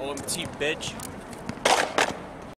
OMT bitch.